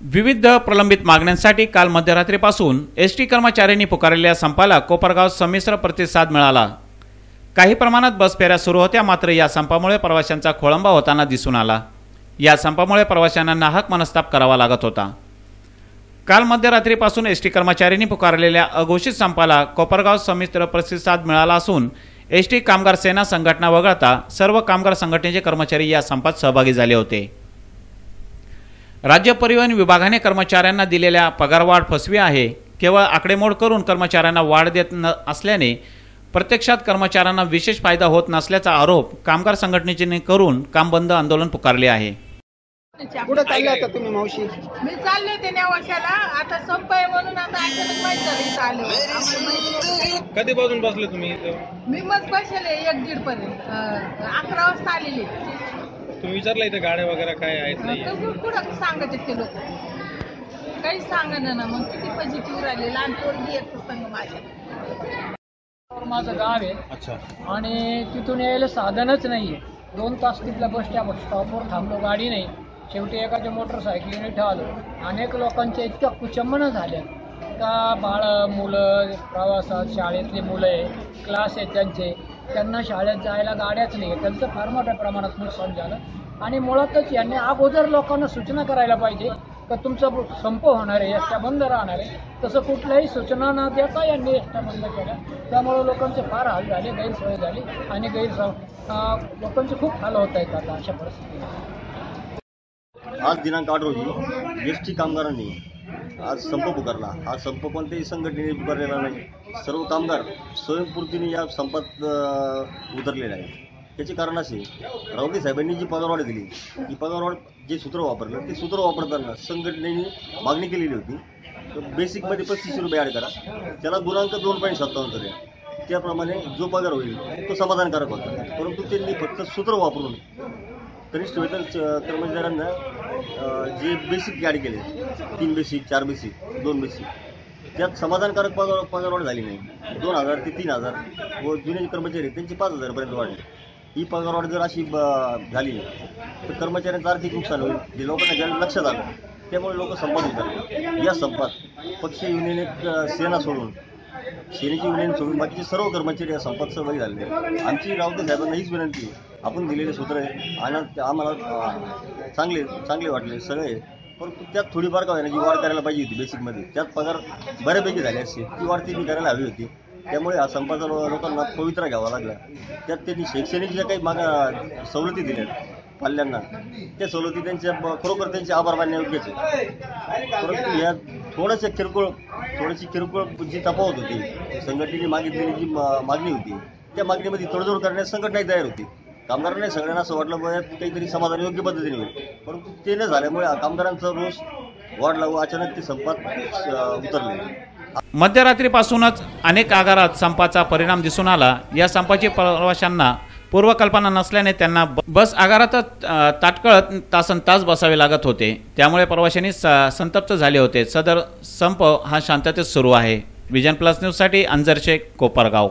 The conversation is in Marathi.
विविध प्रलंबित मागण्यांसाठी काल मध्यरात्रीपासून एस टी कर्मचाऱ्यांनी पुकारलेल्या संपाला कोपरगाव संमिश्र प्रतिसाद मिळाला. काही प्रमाणात बस फेऱ्या सुरू होत्या मात्र या संपामुळे प्रवाशांचा खोळंबा होताना दिसून आला. या संपामुळे प्रवाशांना नाहक मनस्ताप करावा लागत होता. काल मध्यरात्रीपासून एस टी कर्मचाऱ्यांनी पुकारलेल्या अघोषित संपाला कोपरगाव संमिश्र प्रतिसाद मिळाला असून एस टी कामगार सेना संघटना वगळता सर्व कामगार संघटनेचे कर्मचारी या संपात सहभागी झाले होते. राज्य परिवहन विभागाने कर्मचाऱ्यांना दिलेल्या पगारवाढ फसवी आहे. केवळ आकडेमोड करून कर्मचाऱ्यांना वाढ देत न असल्याने प्रत्यक्षात कर्मचाऱ्यांना विशेष फायदा होत नसल्याचा आरोप कामगार संघटनेने करून काम बंद आंदोलन पुकारले आहे. कुठं चालले आता तुम्ही मावशी? मी चालले ते वर्षाला आता संप आहे म्हणून आता अचानक माहीत झालं इथं आलो आम्हाला माहीत नव्हतं. कधीपासून बसले तुम्ही इथं? मी मग बसले एक दीड पर्यंत. अकरा वाजता आलेली. तुम्ही विचारलं इथं गाड्या वगैरे काय आहेत नाही कुठं कुठं सांगत आहेत ते लोक? काही सांगत ना मग किती पिऊ राहिले लहान पोरगी येत संग माझ्या. माझं गाव आहे. अच्छा. आणि तिथून यायला साधनच नाही आहे दोन तास तिथल्या बस स्टॉप स्टॉपवर थांबलो गाडी नाही. शेवटी एकाच्या मोटरसायकलीने ठेवलो अनेक लोकांच्या इतक्या कुचंबना झाल्या का बाळं मुलं प्रवासात शाळेतली मुलं आहे क्लास आहेत त्यांचे. त्यांना शाळेत जायला गाड्याच नाही त्यांचं फार मोठ्या प्रमाणात नुकसान झालं. आणि मुळातच यांनी अगोदर लोकांना सूचना करायला पाहिजे का तुमचा संप होणार आहे एसट्या बंद राहणार आहे. तसं कुठल्याही सूचना न देता यांनी एसट्या बंद केल्या त्यामुळे लोकांचे फार हाल झाले गैरसोय झाली आणि गैरस लोकांचे खूप हाल होत आहेत आता अशा परिस्थितीत. आज दिनांक आठ रोजी एस टी कामगारांनी आज संप पुकारला. हा संप कोणत्याही संघटनेने पुकारलेला नाही. सर्व कामगार स्वयंपूर्तीने या संपात उतरलेले आहेत. त्याचे कारण असे राऊती साहेबांनी जी पगारवाढ दिली ती पगारवाढ जे सूत्र वापरलं ते सूत्र वापरताना संघटनेने मागणी केलेली होती. तर बेसिकमध्ये पस्तीसशे रुपये ॲड करा. त्याला गुणांक दोन पॉईंट सत्तावन्न करेल त्याप्रमाणे जो पगार होईल तो समाधानकारक होता. परंतु त्यांनी फक्त सूत्र वापरून कनिष्ठ वेतन च- कर्मचाऱ्यांना जे बेसिक ॲड केले. तीन बेसिक चार बेसिक दोन बेसिक त्यात समाधानकारक पगार पगारवाढ झाली नाही. दोन हजार ते तीन हजार व जुने कर्मचारी त्यांची पाच हजारपर्यंत वाढली. ही पगारवाढ जर अशी झाली तर कर्मचाऱ्यांचं आर्थिक नुकसान होईल जे लोकांना ज्या लक्षात आलं. त्यामुळे लोक संपात होतात या संपात पक्ष युनियन एक सेना सोडून सेनेची युनियन सोडून बाकीचे सर्व कर्मचारी या संपात सहभागी झाले. आमची रावते साहेबांना हीच विनंती आहे. आपण दिलेले सूत्र आहे. आणि ते आम्हाला चांगले चांगले वाटले सगळे. परंतु त्यात थोडीफार का होईना जी वाढ करायला पाहिजे होती बेसिकमध्ये त्यात पगार बऱ्यापैकी झाले असते ती वाढ त्यांनी करायला हवी होती. त्यामुळे हा संपाचा लोकांना पवित्रा घ्यावा लागला. त्यात त्यांनी शैक्षणिक ज्या काही मागा सवलती दिल्या पाल्यांना त्या सवलती त्यांच्या खरोखर त्यांचे आभार मानणे योग्यच आहे. परंतु या थोडंसं किरकोळ थोडीशी किरकोळ जी तफावत होती संघटनेने मागितलेली जी मागणी होती त्या मागणीमध्ये तडजोड करण्यास संघटना तयार होती. कामगारांनी सगळ्यांना असं वाटलं पाहिजे काहीतरी समाधान योग्य पद्धतीने होईल. परंतु ते न झाल्यामुळे कामगारांचा रोष वाढला व अचानक ते संपात उतरले. मध्यरात्रीपासूनच अनेक आगारात संपाचा परिणाम दिसून आला. या संपाची प्रवाशांना पूर्वकल्पना नसल्याने त्यांना बस आगारातच ताटकळत तासन तास बसावे लागत होते. त्यामुळे प्रवाशांनी स- संतप्त झाले होते. सदर संप हा शांततेत सुरू आहे. विजन प्लस न्यूजसाठी अंजर शेख कोपरगाव.